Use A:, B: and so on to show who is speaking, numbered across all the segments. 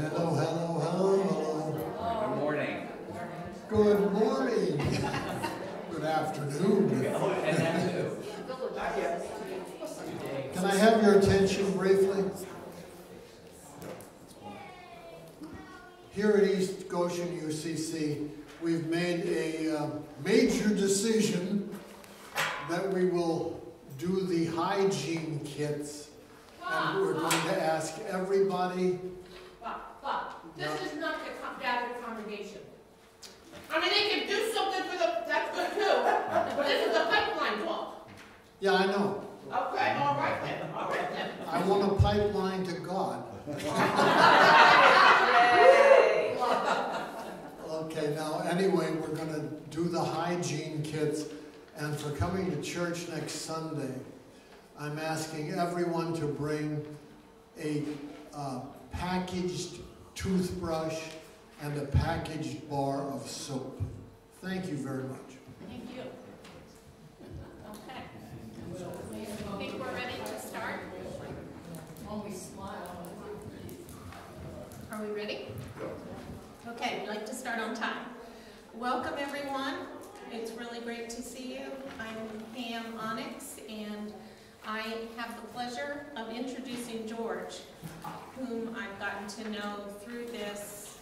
A: Hello, hello, hello, hello.
B: Good morning.
A: Good morning. Good afternoon. Can I have your attention briefly? Here at East Goshen UCC, we've made a uh, major decision that we will do the hygiene kits. And we're going to ask everybody,
C: this is not the gathered congregation. I mean, they can do something for the, that's good too, but this is a pipeline talk.
A: yeah, I know,
C: Okay, all right then, all right then.
A: I want a pipeline to God. Okay, now, anyway, we're gonna do the hygiene kits, and for coming to church next Sunday, I'm asking everyone to bring a uh, packaged toothbrush and a packaged bar of soap. Thank you very much.
C: Thank you. Okay. I think we're ready to start. Are we ready? Okay, we'd like to start on time. Welcome, everyone. It's really great to see you. I'm Pam Onyx, and I have the pleasure of introducing George, whom I've gotten to know through this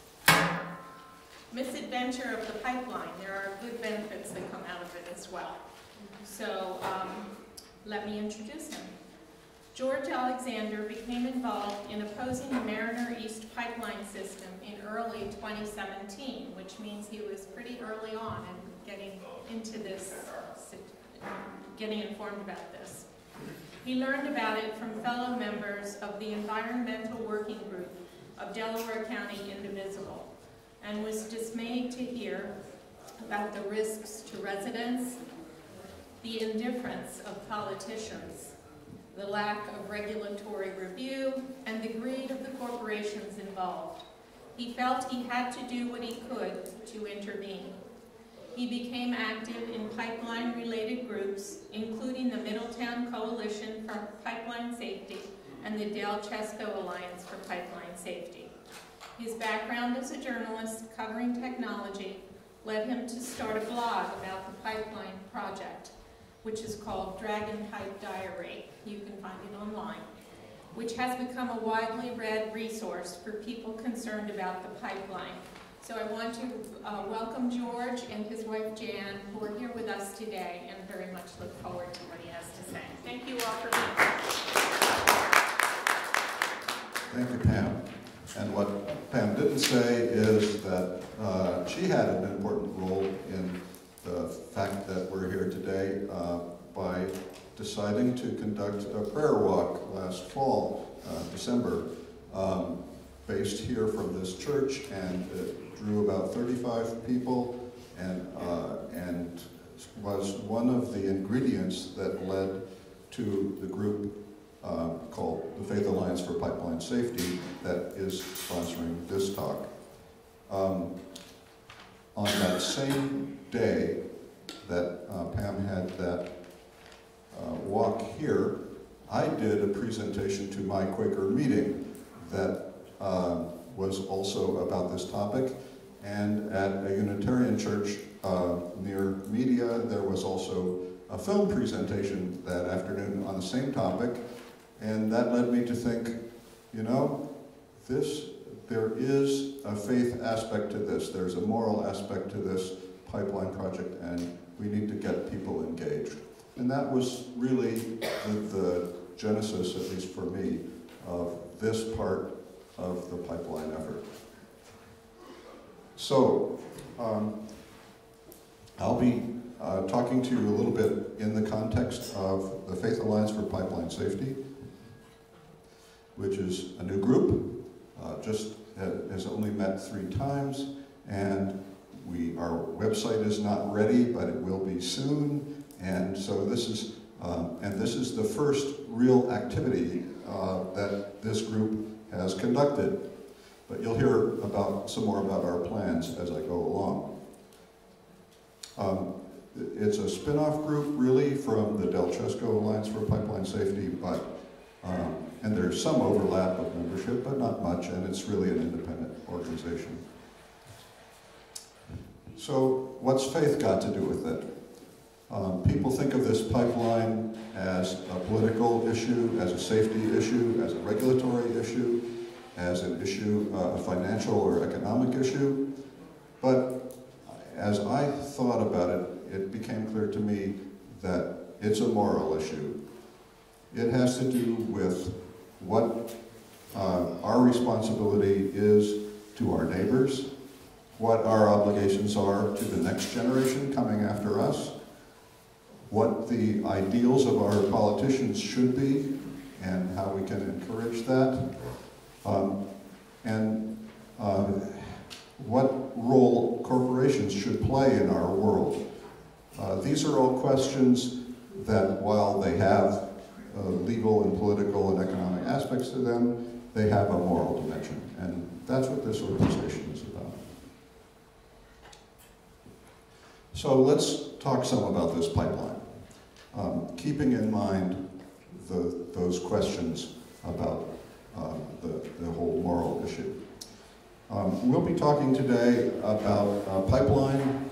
C: misadventure of the pipeline. There are good benefits that come out of it as well. So, um, let me introduce him. George Alexander became involved in opposing the Mariner East pipeline system in early 2017, which means he was pretty early on in getting into this, getting informed about this. He learned about it from fellow members of the Environmental Working Group of Delaware County Indivisible and was dismayed to hear about the risks to residents, the indifference of politicians, the lack of regulatory review, and the greed of the corporations involved. He felt he had to do what he could to intervene. He became active in pipeline-related groups, including the Middletown Coalition for Pipeline Safety and the Del Chesco Alliance for Pipeline Safety. His background as a journalist covering technology led him to start a blog about the pipeline project, which is called Dragon Pipe Diary. You can find it online, which has become a widely read resource for people concerned about the pipeline. So I want to uh, welcome George and his wife Jan, who are here with us today, and very much look forward to what he has to say. Thank you all for being here.
D: Thank you, Pam. And what Pam didn't say is that uh, she had an important role in the fact that we're here today uh, by deciding to conduct a prayer walk last fall, uh, December, um, based here from this church, and it drew about 35 people, and uh, and was one of the ingredients that led to the group uh, called the Faith Alliance for Pipeline Safety that is sponsoring this talk. Um, on that same day that uh, Pam had that uh, walk here, I did a presentation to my Quaker meeting that uh, was also about this topic. And at a Unitarian church uh, near Media, there was also a film presentation that afternoon on the same topic. And that led me to think, you know, this, there is a faith aspect to this. There's a moral aspect to this pipeline project, and we need to get people engaged. And that was really the, the genesis, at least for me, of this part of the pipeline effort. So, um, I'll be uh, talking to you a little bit in the context of the Faith Alliance for Pipeline Safety, which is a new group, uh, just has only met three times, and we, our website is not ready, but it will be soon, and so this is, um, and this is the first real activity uh, that this group has conducted. But you'll hear about some more about our plans as I go along. Um, it's a spin-off group really from the Del Chesco Alliance for Pipeline Safety, but um, and there's some overlap of membership, but not much, and it's really an independent organization. So what's faith got to do with it? Um, people think of this pipeline as a political issue, as a safety issue, as a regulatory issue, as an issue, uh, a financial or economic issue. But as I thought about it, it became clear to me that it's a moral issue. It has to do with what uh, our responsibility is to our neighbors, what our obligations are to the next generation coming after us, what the ideals of our politicians should be, and how we can encourage that, um, and uh, what role corporations should play in our world. Uh, these are all questions that, while they have uh, legal and political and economic aspects to them, they have a moral dimension, and that's what this organization is about. So let's talk some about this pipeline, um, keeping in mind the, those questions about um, the, the whole moral issue. Um, we'll be talking today about a pipeline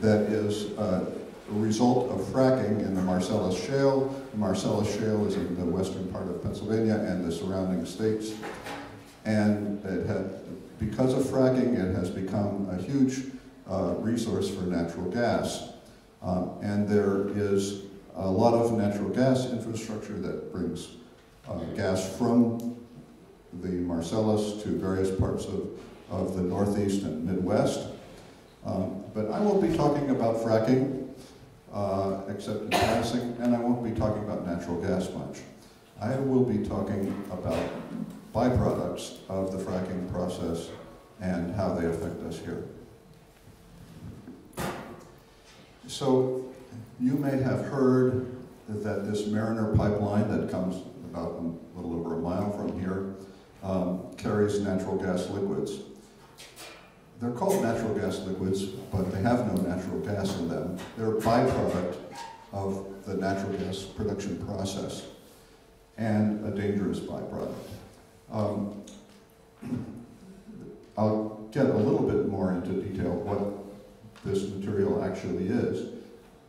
D: that is a result of fracking in the Marcellus Shale. The Marcellus Shale is in the western part of Pennsylvania and the surrounding states. And it had, because of fracking, it has become a huge uh, resource for natural gas. Um, and there is a lot of natural gas infrastructure that brings uh, gas from the Marcellus to various parts of, of the Northeast and Midwest. Um, but I won't be talking about fracking, uh, except in passing, and I won't be talking about natural gas much. I will be talking about byproducts of the fracking process and how they affect us here. So you may have heard that this Mariner pipeline that comes about a little over a mile from here um, carries natural gas liquids. They're called natural gas liquids, but they have no natural gas in them. They're a byproduct of the natural gas production process and a dangerous byproduct. Um, I'll get a little bit more into detail what this material actually is.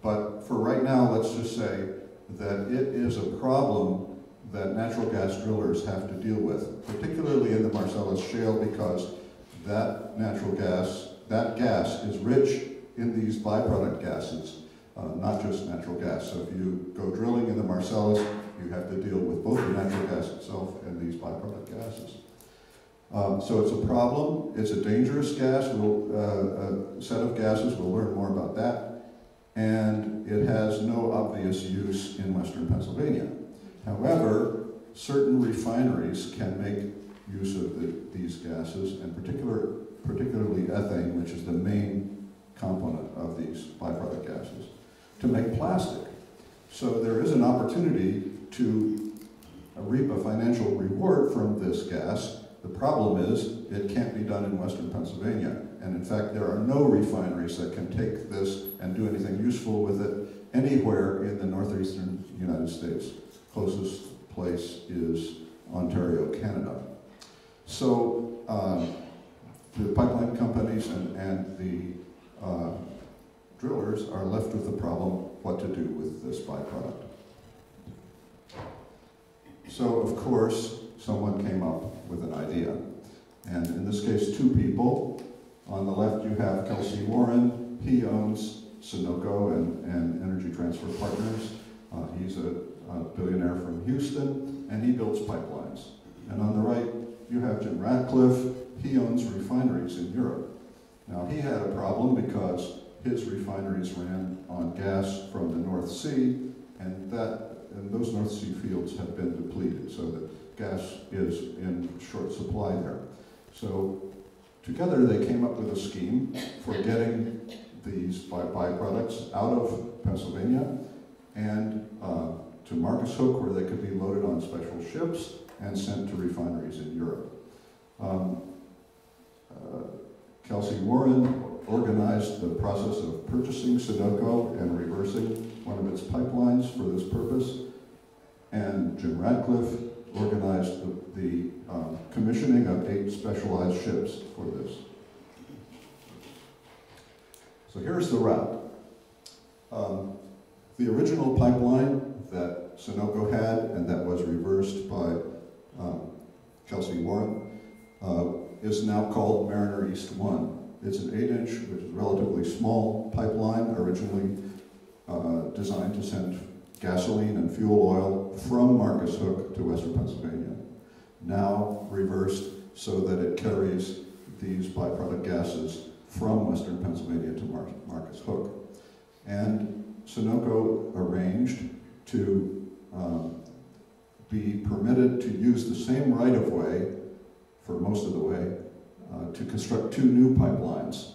D: But for right now, let's just say that it is a problem that natural gas drillers have to deal with, particularly in the Marcellus Shale because that natural gas, that gas is rich in these byproduct gases, uh, not just natural gas. So if you go drilling in the Marcellus, you have to deal with both the natural gas itself and these byproduct gases. Um, so it's a problem, it's a dangerous gas, we'll, uh, a set of gases, we'll learn more about that. And it has no obvious use in western Pennsylvania. However, certain refineries can make use of the, these gases, and particular, particularly ethane, which is the main component of these byproduct gases, to make plastic. So there is an opportunity to reap a financial reward from this gas. The problem is it can't be done in western Pennsylvania. And in fact, there are no refineries that can take this and do anything useful with it anywhere in the northeastern United States closest place is Ontario, Canada. So um, the pipeline companies and, and the uh, drillers are left with the problem what to do with this byproduct. So of course, someone came up with an idea. And in this case, two people. On the left, you have Kelcy Warren. He owns Sunoco and, and Energy Transfer Partners. Uh, he's a a billionaire from Houston, and he builds pipelines. And on the right, you have Jim Ratcliffe. He owns refineries in Europe. Now, he had a problem because his refineries ran on gas from the North Sea, and that and those North Sea fields have been depleted, so the gas is in short supply there. So together they came up with a scheme for getting these by byproducts out of Pennsylvania and uh, to Marcus Hook where they could be loaded on special ships and sent to refineries in Europe. Um, uh, Kelcy Warren organized the process of purchasing Sunoco and reversing one of its pipelines for this purpose. And Jim Ratcliffe organized the, the um, commissioning of eight specialized ships for this. So here's the route. Um, the original pipeline that Sunoco had and that was reversed by um, Kelcy Warren uh, is now called Mariner East 1. It's an 8-inch, which is relatively small pipeline, originally uh, designed to send gasoline and fuel oil from Marcus Hook to western Pennsylvania. Now reversed so that it carries these byproduct gases from western Pennsylvania to Mar Marcus Hook. And Sunoco arranged to um, be permitted to use the same right-of-way for most of the way uh, to construct two new pipelines.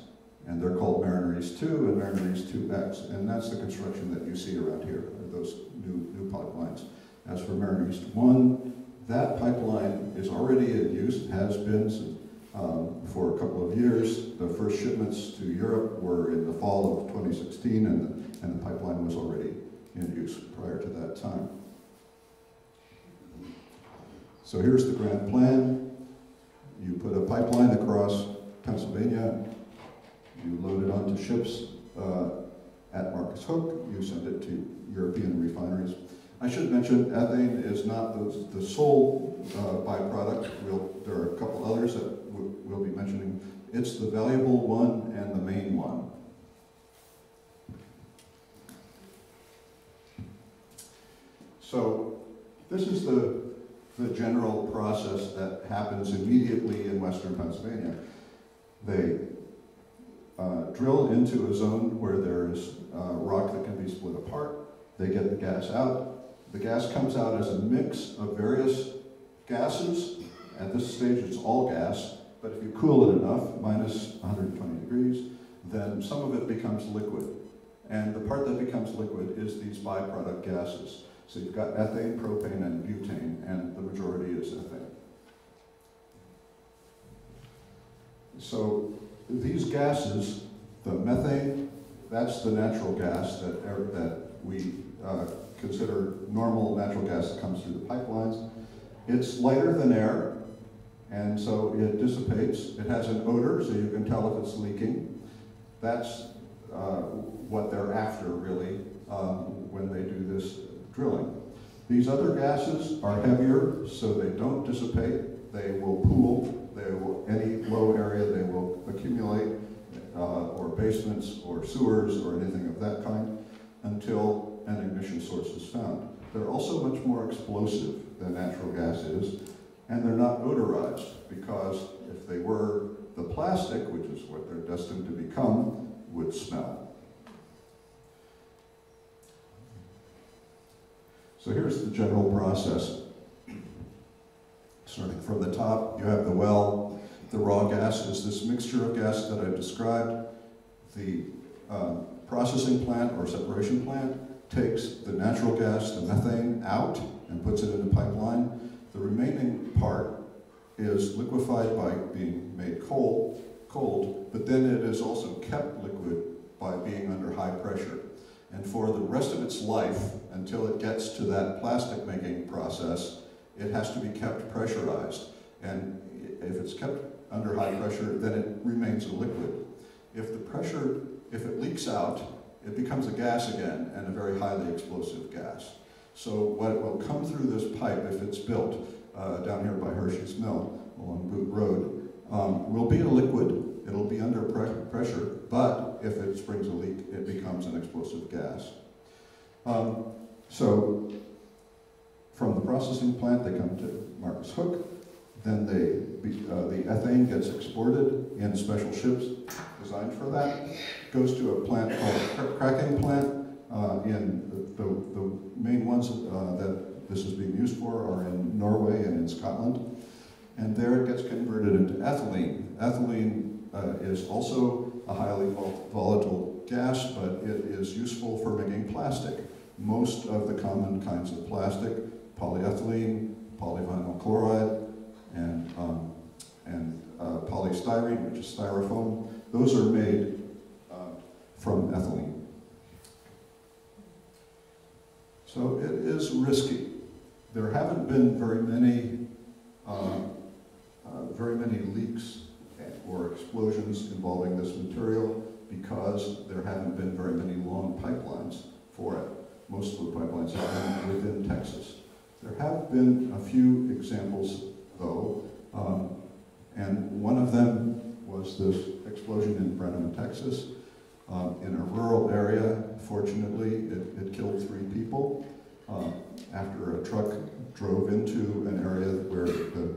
D: And they're called Mariner East 2 and Mariner East 2X. And that's the construction that you see around here, those new, new pipelines. As for Mariner East 1, that pipeline is already in use, has been um, for a couple of years. The first shipments to Europe were in the fall of 2016, and the, and the pipeline was already in use prior to that time. So here's the grand plan. You put a pipeline across Pennsylvania, you load it onto ships uh, at Marcus Hook, you send it to European refineries. I should mention ethane is not the, the sole uh, byproduct. We'll, there are a couple others that we'll be mentioning. It's the valuable one and the main one. So this is the, the general process that happens immediately in western Pennsylvania. They uh, drill into a zone where there is uh, rock that can be split apart. They get the gas out. The gas comes out as a mix of various gases. At this stage, it's all gas, but if you cool it enough, minus 120 degrees, then some of it becomes liquid. And the part that becomes liquid is these byproduct gases. So you've got ethane, propane, and butane, and the majority is ethane. So these gases, the methane, that's the natural gas that, that we uh, consider normal natural gas that comes through the pipelines. It's lighter than air, and so it dissipates. It has an odor, so you can tell if it's leaking. That's uh, what they're after, really, um, when they do this drilling. These other gases are heavier, so they don't dissipate. They will pool. They will, any low area, they will accumulate, uh, or basements, or sewers, or anything of that kind, until an ignition source is found. They're also much more explosive than natural gas is, and they're not odorized, because if they were, the plastic, which is what they're destined to become, would smell. So here's the general process. Starting from the top, you have the well. The raw gas is this mixture of gas that I described. The um, processing plant or separation plant takes the natural gas, the methane, out and puts it in a pipeline. The remaining part is liquefied by being made cold, cold, but then it is also kept liquid by being under high pressure. And for the rest of its life, until it gets to that plastic making process, it has to be kept pressurized. And if it's kept under high pressure, then it remains a liquid. If the pressure, if it leaks out, it becomes a gas again, and a very highly explosive gas. So what will come through this pipe, if it's built uh, down here by Hershey's Mill along Boot Road, um, will be a liquid. It'll be under pre pressure, but if it springs a leak, it becomes an explosive gas. Um, so from the processing plant, they come to Marcus Hook. Then they, uh, the ethane gets exported in special ships designed for that. Goes to a plant called a cracking plant. Uh, in the, the, the, main ones uh, that this is being used for are in Norway and in Scotland. And there it gets converted into ethylene. Ethylene uh, is also a highly volatile gas, but it is useful for making plastic. Most of the common kinds of plastic, polyethylene, polyvinyl chloride, and, um, and uh, polystyrene, which is styrofoam, those are made uh, from ethylene. So it is risky. there haven't been very many, uh, uh, very many leaks or explosions involving this material because there haven't been very many long pipelines for it. Most of the pipelines have been within Texas. There have been a few examples, though, um, and one of them was this explosion in Brenham, Texas. Um, in a rural area, fortunately, it, it killed three people um, after a truck drove into an area where the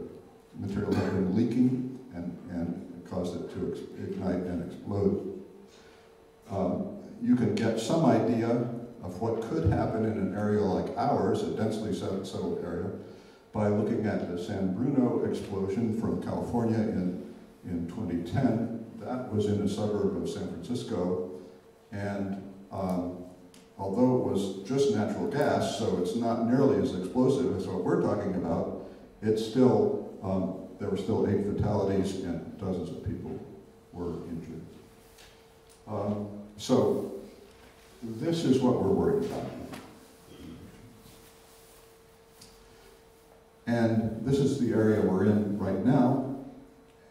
D: material had been leaking and, and caused it to ignite and explode. Um, you can get some idea of what could happen in an area like ours, a densely settled area, by looking at the San Bruno explosion from California in, in 2010. That was in a suburb of San Francisco, and um, although it was just natural gas, so it's not nearly as explosive as what we're talking about, it's still, um, there were still eight fatalities and dozens of people were injured. Um, so this is what we're worried about. And this is the area we're in right now.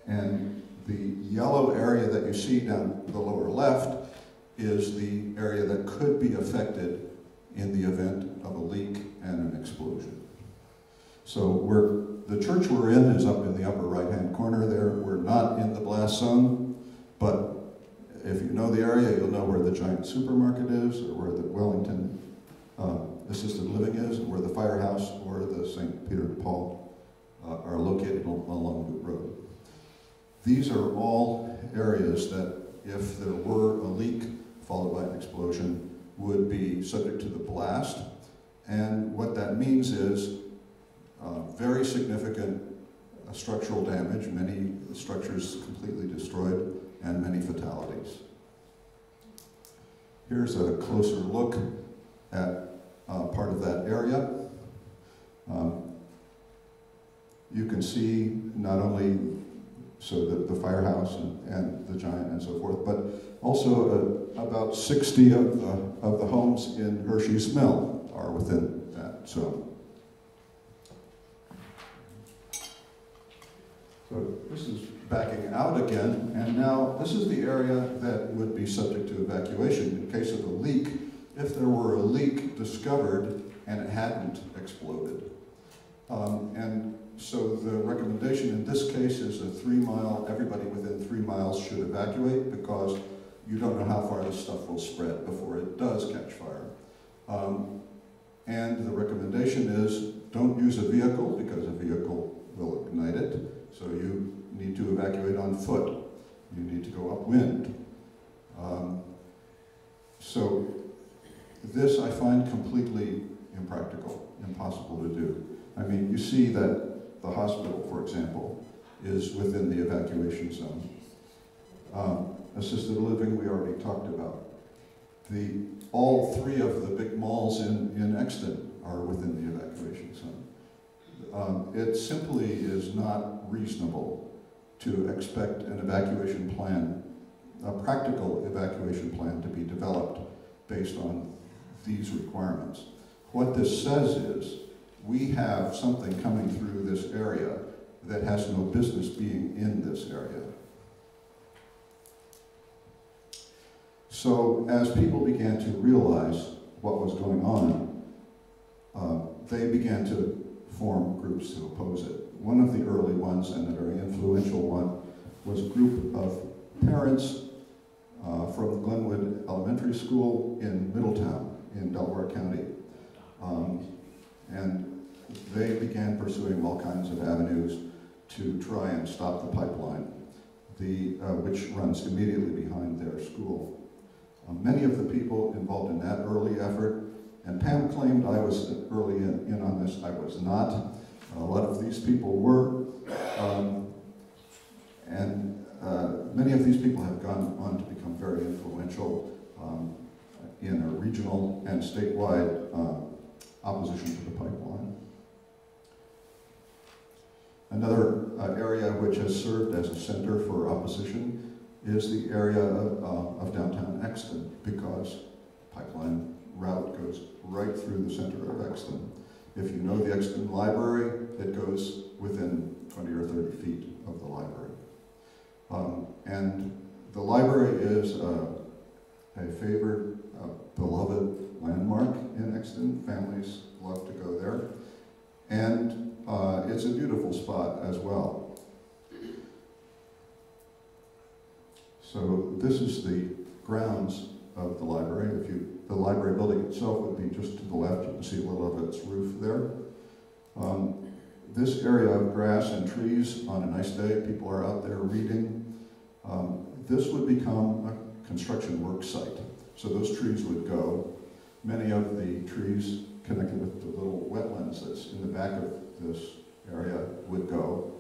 D: And the yellow area that you see down the lower left is the area that could be affected in the event of a leak and an explosion. So we're, the church we're in is up in the upper right-hand corner there. We're not in the blast zone, but if you know the area, you'll know where the giant supermarket is, or where the Wellington uh, assisted living is, or where the firehouse or the St. Peter and Paul uh, are located along the road. These are all areas that, if there were a leak followed by an explosion, would be subject to the blast. And what that means is uh, very significant uh, structural damage, many structures completely destroyed, and many fatalities. Here's a closer look at uh, part of that area. Um, you can see not only so the, the firehouse and, and the giant and so forth, but also uh, about 60 of the, of the homes in Hershey's Mill are within that zone. So this is backing out again, and now this is the area that would be subject to evacuation in case of a leak. If there were a leak discovered and it hadn't exploded. Um, and so the recommendation in this case is a three mile, everybody within three miles should evacuate because you don't know how far this stuff will spread before it does catch fire. Um, and the recommendation is don't use a vehicle because a vehicle will ignite it. So you need to evacuate on foot. You need to go upwind. Um, so this I find completely impractical, impossible to do. I mean, you see that the hospital, for example, is within the evacuation zone. Um, assisted living, we already talked about. The, all three of the big malls in, in Exton are within the evacuation zone. Um, it simply is not reasonable to expect an evacuation plan, a practical evacuation plan to be developed based on these requirements. What this says is, we have something coming through this area that has no business being in this area. So as people began to realize what was going on, uh, they began to form groups to oppose it. One of the early ones, and a very influential one, was a group of parents uh, from Glenwood Elementary School in Middletown in Delaware County. Um, and they began pursuing all kinds of avenues to try and stop the pipeline, the, uh, which runs immediately behind their school. Uh, many of the people involved in that early effort, and Pam claimed I was early in, in on this, I was not. A lot of these people were, um, and uh, many of these people have gone on to become very influential um, in a regional and statewide uh, opposition to the pipeline. Another uh, area which has served as a center for opposition is the area of, uh, of downtown Exton because pipeline route goes right through the center of Exton. If you know the Exton Library, it goes within 20 or 30 feet of the library. Um, and the library is a, a favored, uh, beloved landmark in Exton. Families love to go there. And uh, it's a beautiful spot as well. So this is the grounds of the library. If you, the library building itself would be just to the left. You can see a little of its roof there. Um, this area of grass and trees on a nice day, people are out there reading. Um, this would become a construction work site. So those trees would go. Many of the trees connected with the little wetlands that's in the back of this area would go.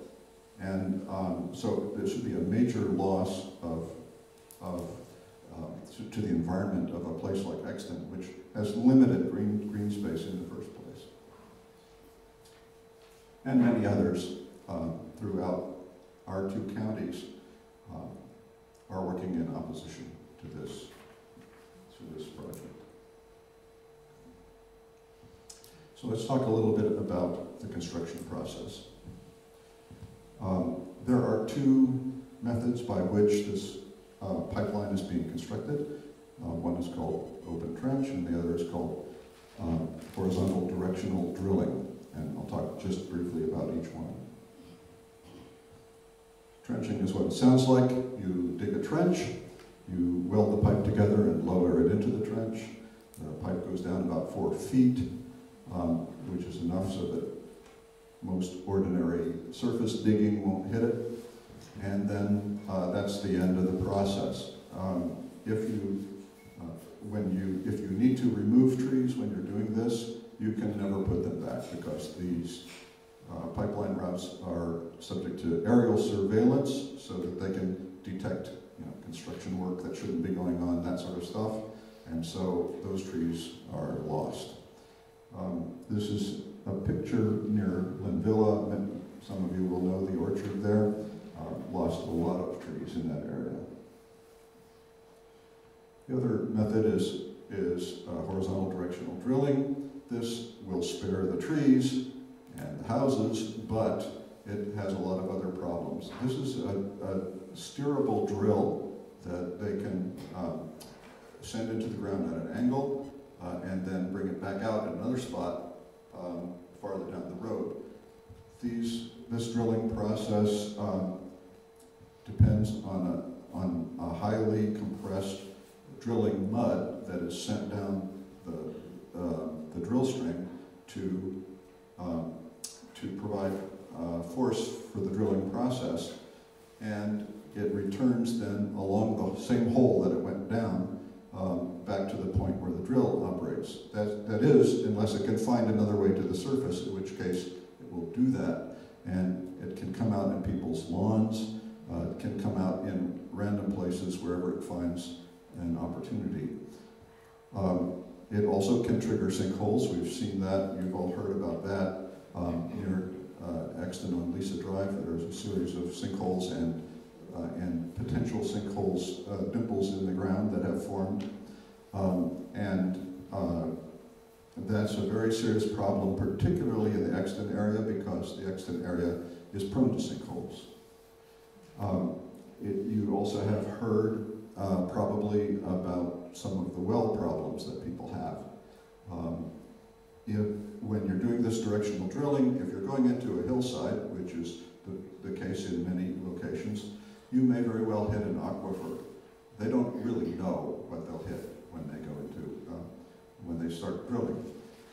D: And um, so there should be a major loss of, of to, to the environment of a place like Exton, which has limited green, green space in the first place. And many others um, throughout our two counties um, are working in opposition to this, to this project. So let's talk a little bit about the construction process. Um, there are two methods by which this uh, pipeline is being constructed. Uh, one is called open trench and the other is called um, horizontal directional drilling. And I'll talk just briefly about each one. Trenching is what it sounds like. You dig a trench, you weld the pipe together and lower it into the trench. The pipe goes down about four feet, um, which is enough so that most ordinary surface digging won't hit it. And then uh, that's the end of the process. Um, if you, uh, when you, if you need to remove trees when you're doing this, you can never put them back because these uh, pipeline routes are subject to aerial surveillance so that they can detect you know, construction work that shouldn't be going on, that sort of stuff. And so those trees are lost. Um, this is a picture near Linvilla. Some of you will know the orchard there. Uh, lost a lot of trees in that area. The other method is, is uh, horizontal directional drilling. This will spare the trees and the houses, but it has a lot of other problems. This is a, a steerable drill that they can um, send into the ground at an angle uh, and then bring it back out at another spot um, farther down the road. These, this drilling process um, depends on a, on a highly compressed drilling mud that is sent down the, uh, the drill string to, um, to provide uh, force for the drilling process. And it returns then along the same hole that it went down um, back to the point where the drill operates. That, that is, unless it can find another way to the surface, in which case it will do that. And it can come out in people's lawns, uh, it can come out in random places wherever it finds an opportunity. Um, it also can trigger sinkholes. We've seen that. You've all heard about that. Um, near uh, Exton on Lisa Drive, there's a series of sinkholes and, uh, and potential sinkholes, uh, dimples in the ground that have formed. Um, and uh, that's a very serious problem, particularly in the Exton area, because the Exton area is prone to sinkholes. Um, it, you also have heard uh, probably about some of the well problems that people have. Um, if, when you're doing this directional drilling, if you're going into a hillside, which is the, the case in many locations, you may very well hit an aquifer. They don't really know what they'll hit when they go into, uh, when they start drilling.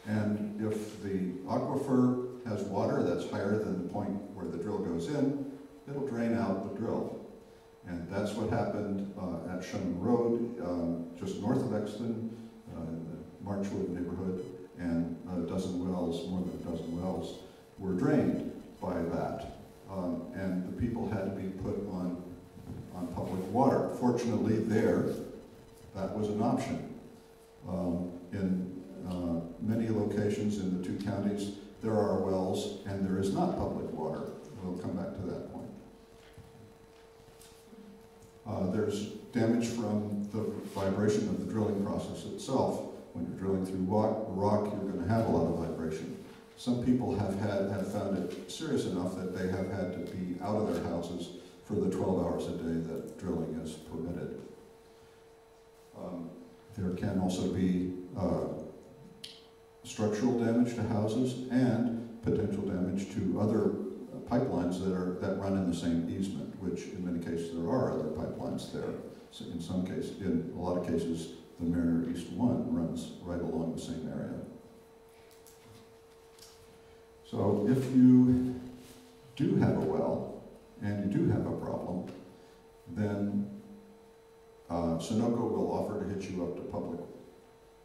D: And if the aquifer has water that's higher than the point where the drill goes in, it'll drain out the drill. And that's what happened uh, at Sherman Road, um, just north of Exton, uh, in the Marchwood neighborhood, and a dozen wells, more than a dozen wells, were drained by that. Um, and the people had to be put on, on public water. Fortunately, there, that was an option. Um, in uh, many locations in the two counties, there are wells and there is not public water. We'll come back to that point. Uh, there's damage from the vibration of the drilling process itself. When you're drilling through rock, rock you're going to have a lot of vibration. some people have had, have found it serious enough that they have had to be out of their houses for the 12 hours a day that drilling is permitted. Um, There can also be uh, structural damage to houses and potential damage to other pipelines that are, that run in the same easement, which in many cases there are other pipelines there. So in some cases, in a lot of cases, the Mariner East One runs right along the same area. So if you do have a well, and you do have a problem, then uh, Sunoco will offer to hit you up to public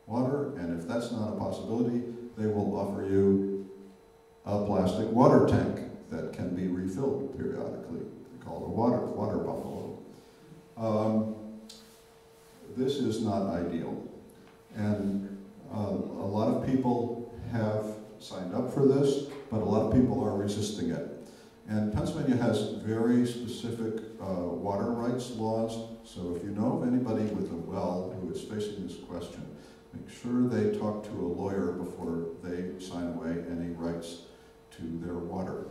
D: water, and if that's not a possibility, they will offer you a plastic water tank that can be refilled periodically. They call it a water, water buffalo. Um, this is not ideal. And uh, a lot of people have signed up for this, but a lot of people are resisting it. And Pennsylvania has very specific uh, water rights laws, so if you know of anybody with a well who is facing this question, make sure they talk to a lawyer before they sign away any rights to their water.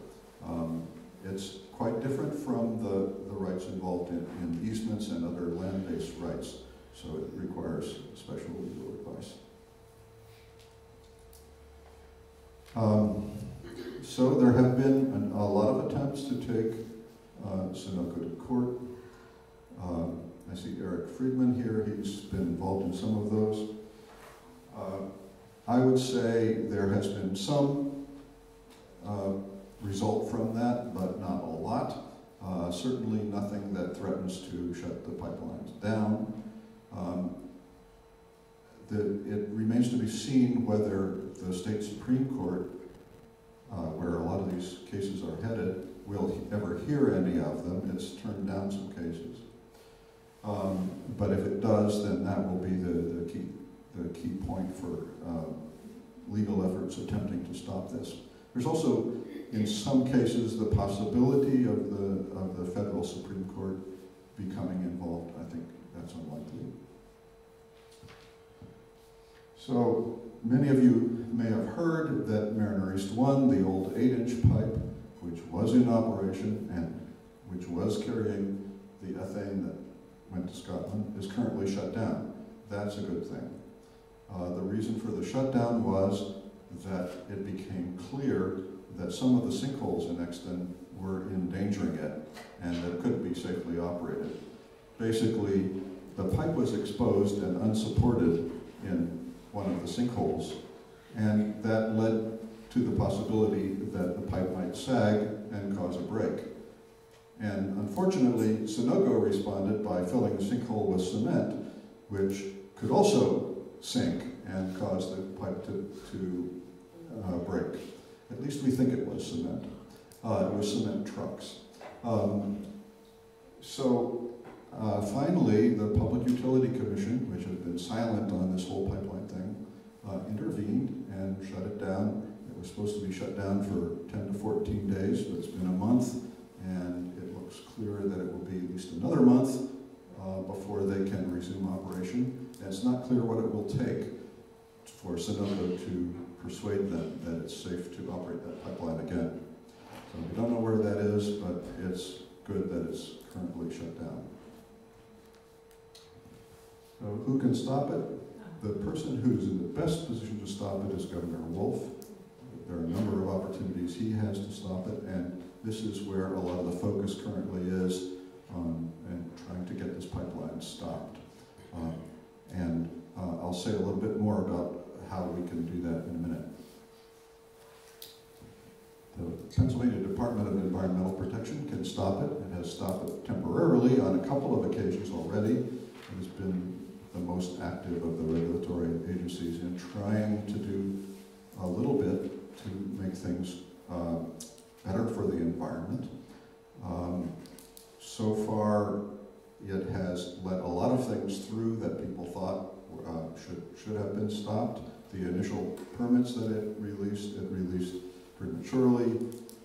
D: Um, it's quite different from the, the rights involved in, in easements and other land-based rights, so it requires special legal advice. Um, so there have been an, a lot of attempts to take uh, Sunoco to court. Um, I see Eric Friedman here, he's been involved in some of those. Uh, I would say there has been some uh, result from that, but not a lot. Uh, certainly nothing that threatens to shut the pipelines down. Um, the, it remains to be seen whether the state Supreme Court, uh, where a lot of these cases are headed, will ever hear any of them. It's turned down some cases. Um, but if it does, then that will be the, the key, the key point for uh, legal efforts attempting to stop this. There's also, in some cases, the possibility of the, of the federal Supreme Court becoming involved. I think that's unlikely. So many of you may have heard that Mariner East 1, the old 8-inch pipe, which was in operation and which was carrying the ethane that went to Scotland, is currently shut down. That's a good thing. Uh, the reason for the shutdown was that it became clear that some of the sinkholes in Exton were endangering it and that it couldn't be safely operated. Basically, the pipe was exposed and unsupported in one of the sinkholes, and that led to the possibility that the pipe might sag and cause a break. And unfortunately, Sunoco responded by filling the sinkhole with cement, which could also sink and cause the pipe to, to uh, break. At least we think it was cement. Uh, it was cement trucks. Um, so uh, finally, the Public Utility Commission, which had been silent on this whole pipeline thing, uh, intervened and shut it down. It was supposed to be shut down for 10 to 14 days, but it's been a month, and it looks clear that it will be at least another month uh, before they can resume operation. And it's not clear what it will take for Sunoco to persuade them that it's safe to operate that pipeline again. So we don't know where that is, but it's good that it's currently shut down. So who can stop it? The person who's in the best position to stop it is Governor Wolf. There are a number of opportunities he has to stop it, and this is where a lot of the focus currently is on and trying to get this pipeline stopped. Um, and uh, I'll say a little bit more about how we can do that in a minute. The Pennsylvania Department of Environmental Protection can stop it. It has stopped it temporarily on a couple of occasions already. It has been the most active of the regulatory agencies in trying to do a little bit to make things uh, better for the environment. Um, so far, it has let a lot of things through that people thought uh, should, should have been stopped. The initial permits that it released, it released prematurely,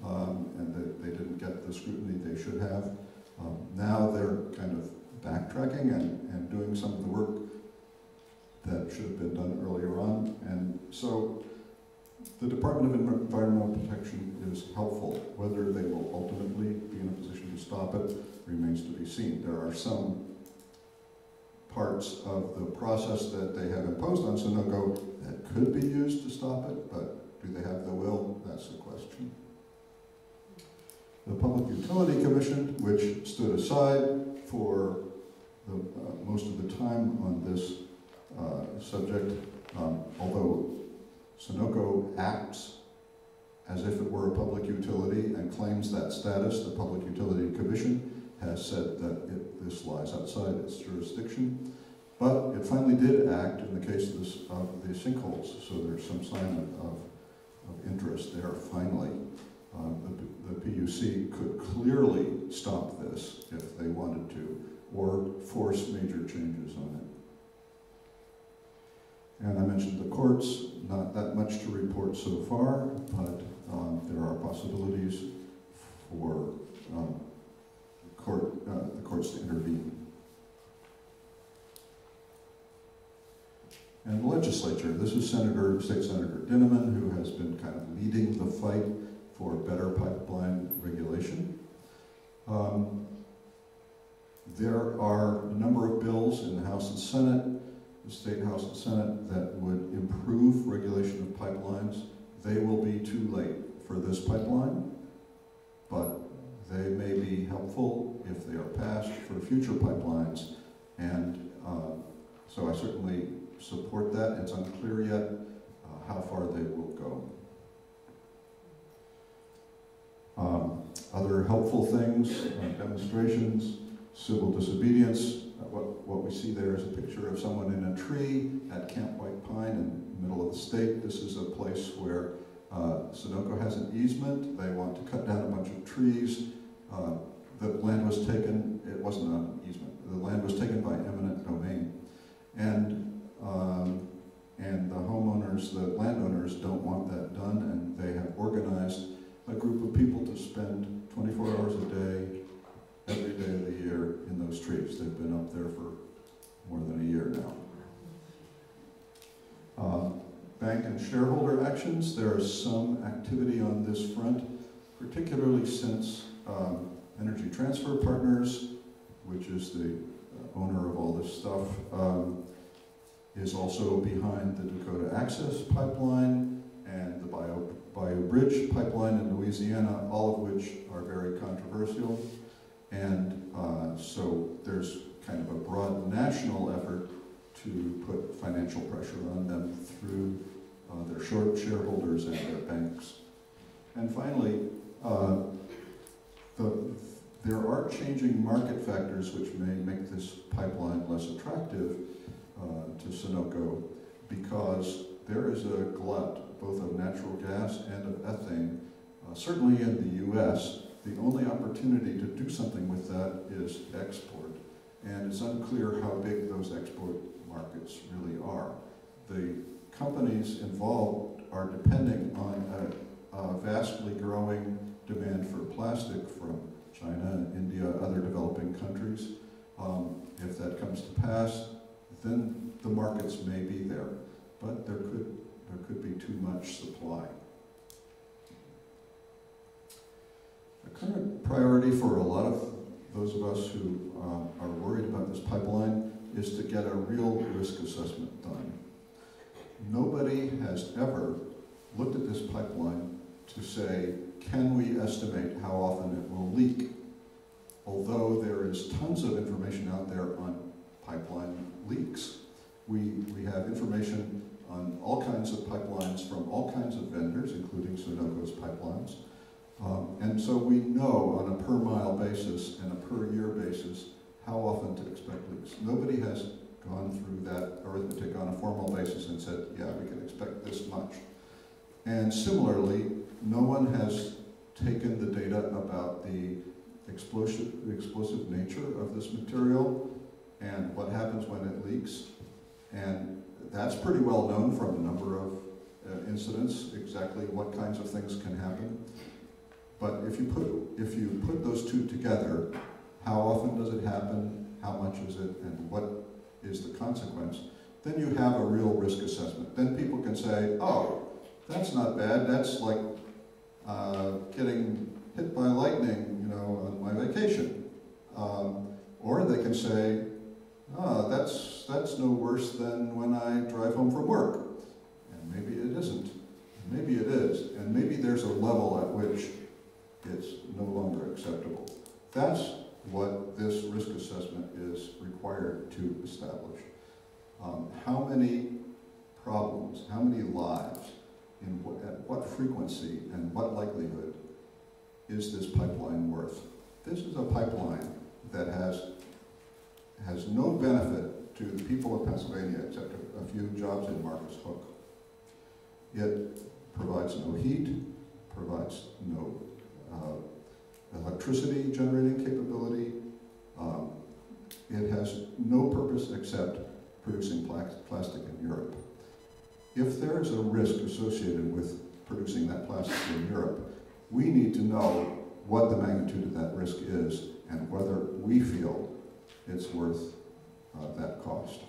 D: um, and they, they didn't get the scrutiny they should have. Um, now they're kind of backtracking and, and doing some of the work that should have been done earlier on. And so The Department of Environmental Protection is helpful. Whether they will ultimately be in a position to stop it remains to be seen. There are some parts of the process that they have imposed on Sunoco that could be used to stop it, but do they have the will? That's the question. The Public Utility Commission, which stood aside for the, uh, most of the time on this uh, subject, um, although Sunoco acts as if it were a public utility and claims that status, the Public Utility Commission has said that it, this lies outside its jurisdiction. But it finally did act in the case of, this, of the sinkholes, so there's some sign of, of interest there finally. Um, the, the PUC could clearly stop this if they wanted to, or force major changes on it. And I mentioned the courts, not that much to report so far, but um, there are possibilities for um, court, uh, the courts to intervene. And the legislature, this is Senator, State Senator Dinniman, who has been kind of leading the fight for better pipeline regulation. Um, there are a number of bills in the House and Senate, the State House and Senate, that would improve regulation of pipelines. They will be too late for this pipeline, but they may be helpful if they for future pipelines. And uh, so I certainly support that. It's unclear yet uh, how far they will go. Um, other helpful things, uh, demonstrations, civil disobedience. Uh, what, what we see there is a picture of someone in a tree at Camp White Pine in the middle of the state. This is a place where uh, Sunoco has an easement. They want to cut down a bunch of trees. Uh, the land was taken, it wasn't an easement, the land was taken by eminent domain. And, um, and the homeowners, the landowners don't want that done, and they have organized a group of people to spend 24 hours a day, every day of the year in those trees. They've been up there for more than a year now. Uh, bank and shareholder actions, there is some activity on this front, particularly since um, Energy Transfer Partners, which is the uh, owner of all this stuff, um, is also behind the Dakota Access Pipeline and the Bio, Bayou Bridge Pipeline in Louisiana, all of which are very controversial. And uh, so there's kind of a broad national effort to put financial pressure on them through uh, their short shareholders and their banks. And finally, uh, the, there are changing market factors which may make this pipeline less attractive uh, to Sunoco because there is a glut both of natural gas and of ethane. Uh, certainly in the U.S., the only opportunity to do something with that is export. And it's unclear how big those export markets really are. The companies involved are depending on a, a vastly growing demand for plastic from China, India, other developing countries. Um, if that comes to pass, then the markets may be there, but there could, there could be too much supply. A current priority for a lot of those of us who um, are worried about this pipeline is to get a real risk assessment done. Nobody has ever looked at this pipeline to say, can we estimate how often it will leak? Although there is tons of information out there on pipeline leaks. We, we have information on all kinds of pipelines from all kinds of vendors, including Sunoco's pipelines. Um, and so we know on a per mile basis and a per year basis how often to expect leaks. Nobody has gone through that arithmetic on a formal basis and said, yeah, we can expect this much. And similarly, no one has taken the data about the explosive, explosive nature of this material and what happens when it leaks. And that's pretty well known from a number of uh, incidents, exactly what kinds of things can happen. But if you put if you put those two together, how often does it happen? How much is it? And what is the consequence? Then you have a real risk assessment. Then people can say, oh, that's not bad, that's like uh, getting hit by lightning, you know, on my vacation. Um, or they can say, ah, that's, that's no worse than when I drive home from work. And maybe it isn't. Maybe it is. And maybe there's a level at which it's no longer acceptable. That's what this risk assessment is required to establish. Um, how many problems, how many lives, in what, at what frequency and what likelihood is this pipeline worth? This is a pipeline that has, has no benefit to the people of Pennsylvania except a, few jobs in Marcus Hook. It provides no heat, provides no uh, electricity generating capability. Um, it has no purpose except producing pla plastic in Europe. If there is a risk associated with producing that plastic in Europe, we need to know what the magnitude of that risk is and whether we feel it's worth uh, that cost.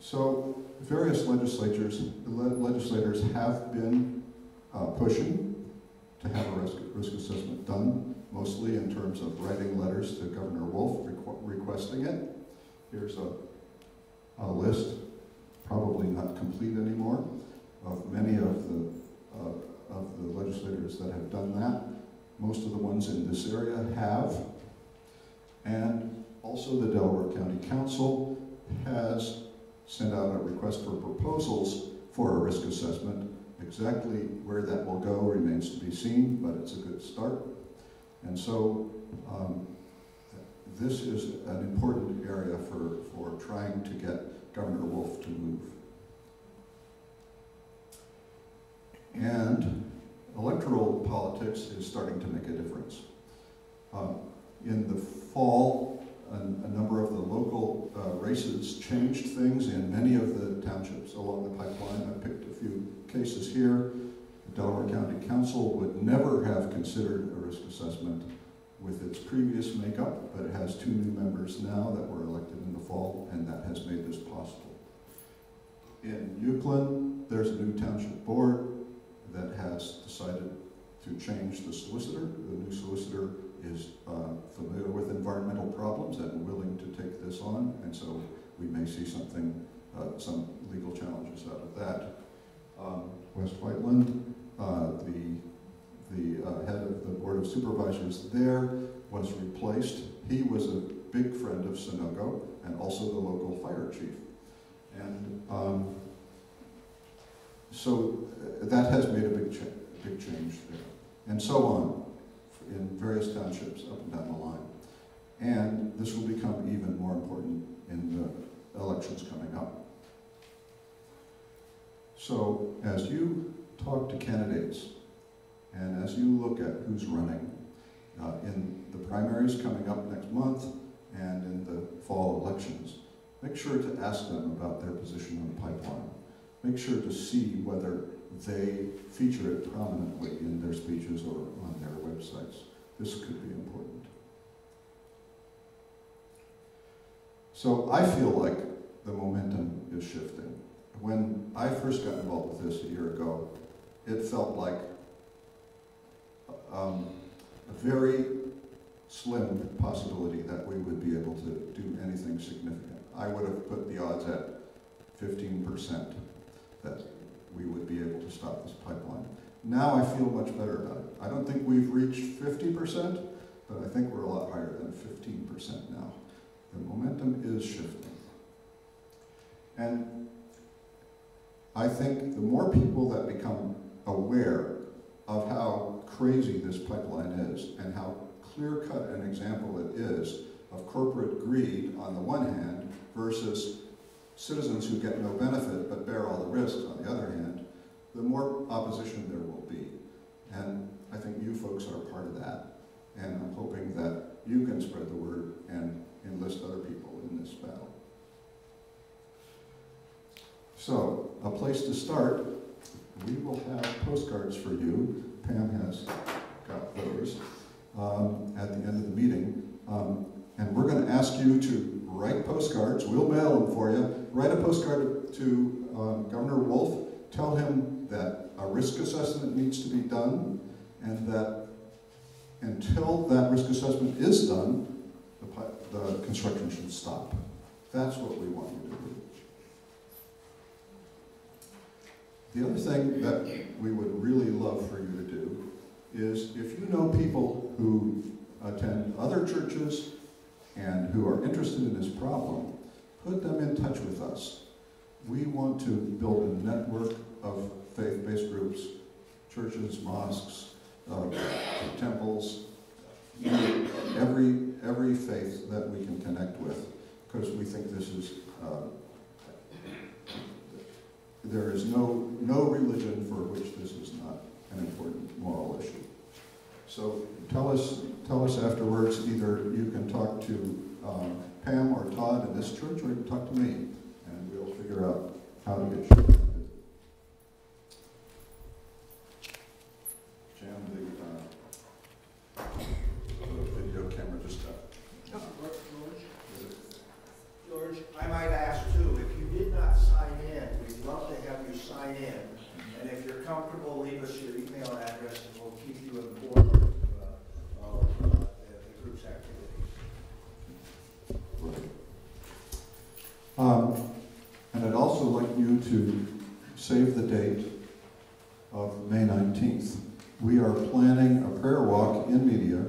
D: So various legislatures, legislators have been uh, pushing to have a risk, risk assessment done, mostly in terms of writing letters to Governor Wolf requ requesting it. Here's a, a list, probably not complete anymore, of many of the, uh, of the legislators that have done that. Most of the ones in this area have. And also the Delaware County Council has sent out a request for proposals for a risk assessment. Exactly where that will go remains to be seen, but it's a good start. And so um, this is an important area for, for trying to get Governor Wolf to move. And electoral politics is starting to make a difference. Um, in the fall, a, a, number of the local uh, races changed things in many of the townships along the pipeline. I picked a few cases here. The Delaware County Council would never have considered a risk assessment with its previous makeup, but it has two new members now that were elected in the fall, and that has made this possible. In Uwchlan, there's a new township board that has decided to change the solicitor. The new solicitor is uh, familiar with environmental problems and willing to take this on, and so we may see something, uh, some legal challenges out of that. Um, West Whiteland, uh, the the uh, head of the Board of Supervisors there was replaced. He was a big friend of Sunoco and also the local fire chief. And um, so uh, that has made a big, cha big change there. And so on in various townships up and down the line. And this will become even more important in the elections coming up. So as you talk to candidates, and as you look at who's running uh, in the primaries coming up next month and in the fall elections, make sure to ask them about their position on the pipeline. Make sure to see whether they feature it prominently in their speeches or on their websites. This could be important. So I feel like the momentum is shifting. When I first got involved with this a year ago, it felt like um, a very slim possibility that we would be able to do anything significant. I would have put the odds at 15% that we would be able to stop this pipeline. Now I feel much better about it. I don't think we've reached 50%, but I think we're a lot higher than 15% now. The momentum is shifting. And I think the more people that become aware of how crazy this pipeline is and how clear-cut an example it is of corporate greed on the one hand versus citizens who get no benefit but bear all the risks on the other hand, the more opposition there will be. And I think you folks are part of that. And I'm hoping that you can spread the word and enlist other people in this battle. So, a place to start, we will have postcards for you. Pam has got those um, at the end of the meeting. Um, and we're going to ask you to write postcards. We'll mail them for you. Write a postcard to um, Governor Wolf, tell him that a risk assessment needs to be done and that until that risk assessment is done, the, the construction should stop. That's what we want you to do. The other thing that we would really love for you to do is if you know people who attend other churches and who are interested in this problem, put them in touch with us. We want to build a network of faith-based groups, churches, mosques, uh, temples, every, every faith that we can connect with, because we think this is, uh, there is no, no religion for which this is not an important moral issue. So tell us, tell us afterwards, either you can talk to um, Pam or Todd in this church, or you can talk to me, and we'll figure out how to get you connected. Jam the, uh, the video camera just up.
E: George, I might ask too, if you did not sign in, we'd love to have you sign in. And if you're comfortable, leave us your email address and we'll keep you informed of, uh, of uh, the the group's activities.
D: Um, and I'd also like you to save the date of May 19th. We are planning a prayer walk in Media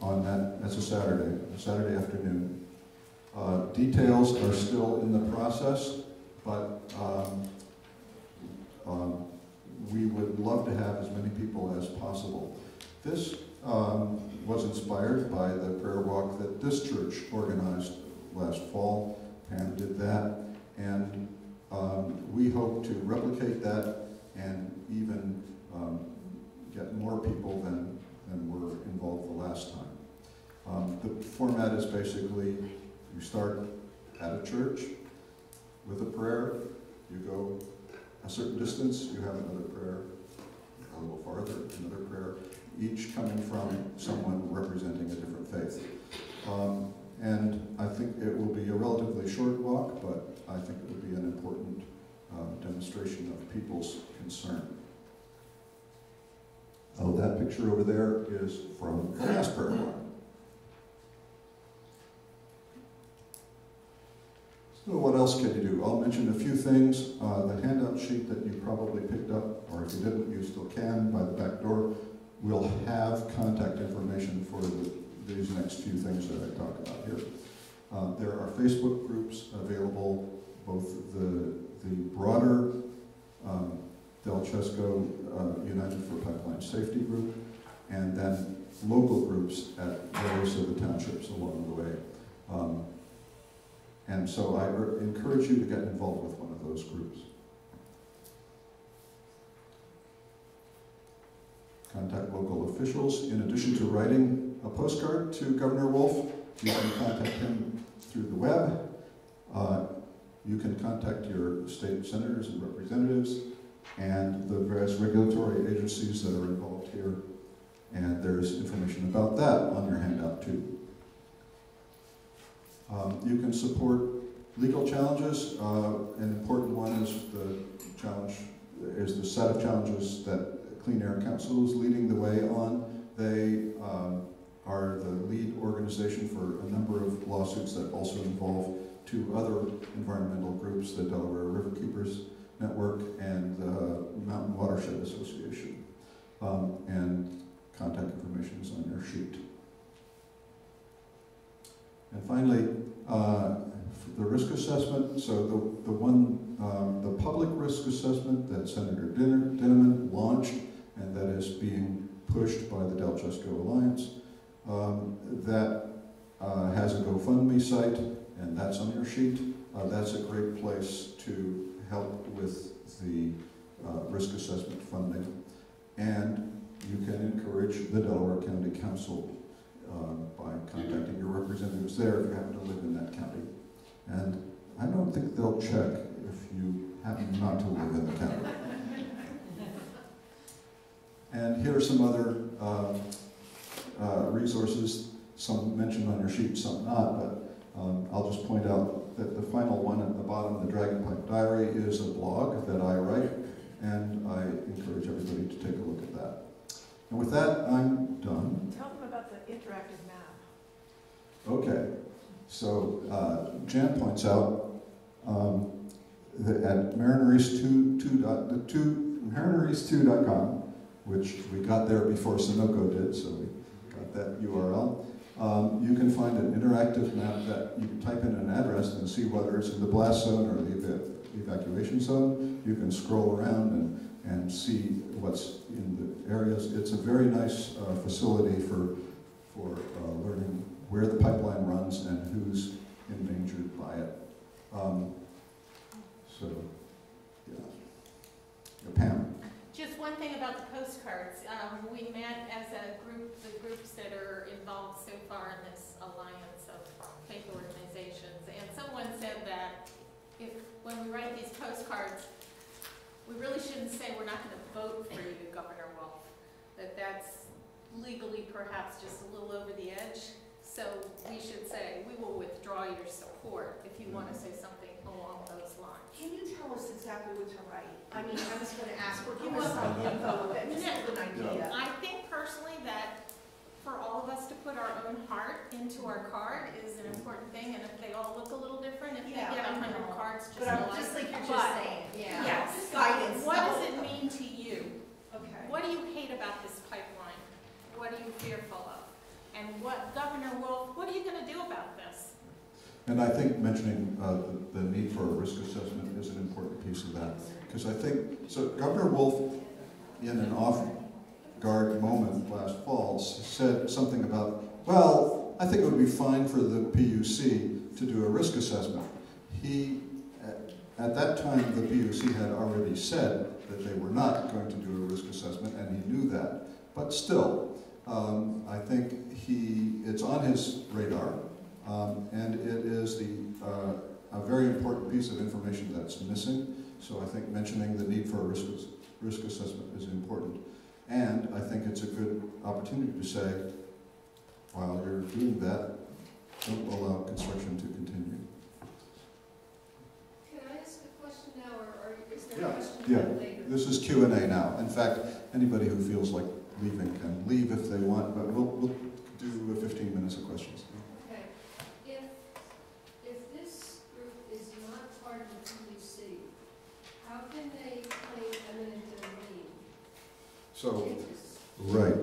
D: on that, that's a Saturday, a Saturday afternoon. Uh, details are still in the process, but um, um, we would love to have as many people as possible. This um, was inspired by the prayer walk that this church organized last fall. Pam did that, and um, we hope to replicate that and even um, get more people than, than were involved the last time. Um, the format is basically you start at a church with a prayer, you go a certain distance, you have another prayer, a little farther, another prayer, each coming from someone representing a different faith. Um, and I think it will be a relatively short walk, but I think it will be an important um, demonstration of people's concern. Oh, that picture over there is from the last prayer walk. So what else can you do? I'll mention a few things. Uh, the handout sheet that you probably picked up, or if you didn't, you still can by the back door, will have contact information for the, these next few things that I talk about here. Uh, there are Facebook groups available, both the, the broader um, Del Chesco uh, United for Pipeline Safety group, and then local groups at various of the townships along the way. Um, and so I encourage you to get involved with one of those groups. Contact local officials. In addition to writing a postcard to Governor Wolf, you can contact him through the web. Uh, you can contact your state senators and representatives and the various regulatory agencies that are involved here. And there's information about that on your handout too. Um, you can support legal challenges. Uh, an important one is the challenge, is the set of challenges that Clean Air Council is leading the way on. They um, are the lead organization for a number of lawsuits that also involve two other environmental groups, the Delaware River Keepers Network and the Mountain Watershed Association. Um, and contact information is on your sheet. And finally, uh, the risk assessment, so the, the one, um, the public risk assessment that Senator Dinner, Dinniman launched and that is being pushed by the Del Chesco Alliance, um, that uh, has a GoFundMe site and that's on your sheet. Uh, that's a great place to help with the uh, risk assessment funding. And you can encourage the Delaware County Council um, by contacting your representatives there if you happen to live in that county. And I don't think they'll check if you happen not to live in the county. And here are some other um, uh, resources, some mentioned on your sheet, some not, but um, I'll just point out that the final one at the bottom, the Dragon Pipe Diary, is a blog that I write, and I encourage everybody to take a look at that. And with that, I'm done.
F: About the interactive map.
D: Okay, so uh, Jan points out um, that at marineries2, 2 dot, the two, marineries2.com, which we got there before Sunoco did, so we got that URL. Um, you can find an interactive map that you can type in an address and see whether it's in the blast zone or the eva- evacuation zone. You can scroll around and, and see what's in the areas. It's a very nice uh, facility for uh, learning where the and who's endangered by it. Um, so, yeah. Yeah, Pam?
C: Just one thing about the postcards. Um, we met as a group, the groups that are involved so far in this alliance of faith organizations. And someone said that if, when we write these postcards, we really shouldn't say we're not gonna vote for you, Governor Wolf. That that's legally perhaps just a little over the edge. So we should say, we will withdraw your support if you wanna say something along those lines.
F: Can you tell us exactly what to write? I mean, I was gonna ask, or give us some info, but just an idea.
C: I think personally that for all of us to put our own heart into our card is an important thing, and if they all look a little different, if they get
F: I
C: a hundred cards, just
F: But I'm just like you're
C: but-
F: just saying, yeah.
C: Yes,
F: Just guidance.
C: what does it mean to you?
F: Okay.
C: What do you hate about this pipeline? What are you fearful of? And what, Governor Wolf, what are you gonna do about this?
D: And I think mentioning uh, the, the need for a risk assessment is an important piece of that. Because I think, so Governor Wolf, in an off-guard moment last fall, said something about, well, I think it would be fine for the PUC to do a risk assessment. He, at- at that time, the PUC had already said that they were not going to do a risk assessment, and he knew that. But still, um, I think he, it's on his radar. Um, and it is the, uh, a very important piece of information that's missing. So I think mentioning the need for a risk, risk assessment is important. And I think it's a good opportunity to say, while you're doing that, don't allow construction to continue.
G: Can I ask a question now, or, or is there
D: Yeah,
G: a question
D: yeah.
G: later?
D: This is Q and A now. In fact, anybody who feels like leaving can leave if they want, but we'll, we'll do 15 minutes of questions.
G: Okay, if, if this group is not part of the PUC, how can they claim eminent domain?
D: So, Right.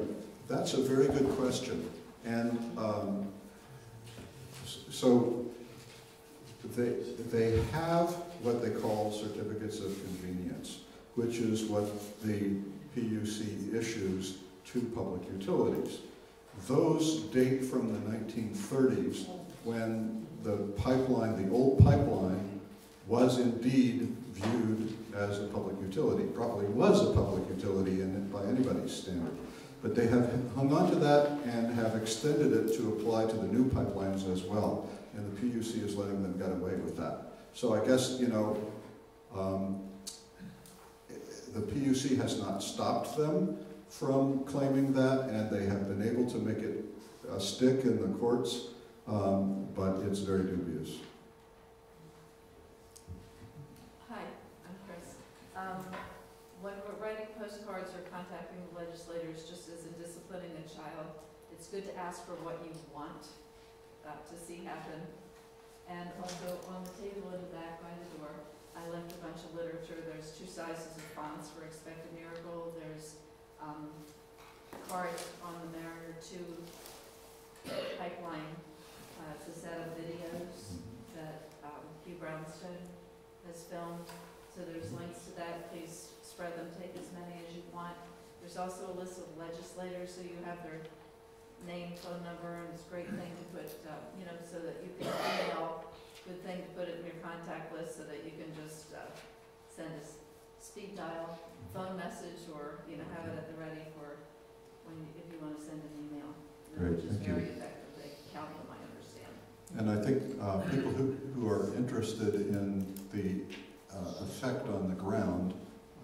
D: That's a very good question. And um, so they, they have what they call certificates of convenience, which is what the PUC issues to public utilities. Those date from the 1930s when the pipeline, the old pipeline, was indeed viewed as a public utility, probably was a public utility in, by anybody's standard. But they have hung on to that and have extended it to apply to the new pipelines as well. And the PUC is letting them get away with that. So I guess, you know, um, the PUC has not stopped them from claiming that, and they have been able to make it uh, stick in the courts, um, but it's very dubious.
H: Hi, I'm Chris. Um, When we're writing postcards or contacting the legislators, just as in disciplining a child, it's good to ask for what you want uh, to see happen. And also on the table in the back by the door, I left a bunch of literature. There's two sizes of fonts for Expect a Miracle. There's um, cards on the Mariner 2 pipeline. Uh, It's a set of videos that um, Hugh Brownstone has filmed, so there's links to that, please spread them, take as many as you want. There's also a list of legislators, so you have their name, phone number, and it's a great thing to put, uh, you know, so that you can email, good thing to put it in your contact list, so that you can just uh, send a s- speed dial phone message, or, you know, have it at the ready for when, you- if you want to send an email.
D: Great,
H: Which is
D: thank you.
H: very effective, they count them, I understand.
D: And I think uh, people who, who are interested in the uh, effect on the ground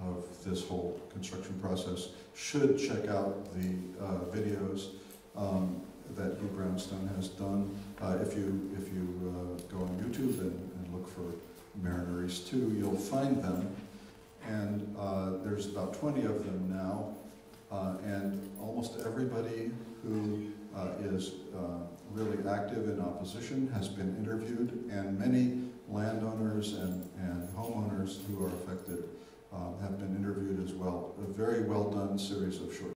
D: of this whole construction process should check out the uh, videos um, that Hugh Brownstone has done. Uh, If you, if you uh, go on YouTube and and look for Mariner East Two, you'll find them. And uh, there's about 20 of them now. Uh, and almost everybody who uh, is uh, really active in opposition has been interviewed, and many landowners and, and homeowners who are affected um, have been interviewed as well. A very well done series of short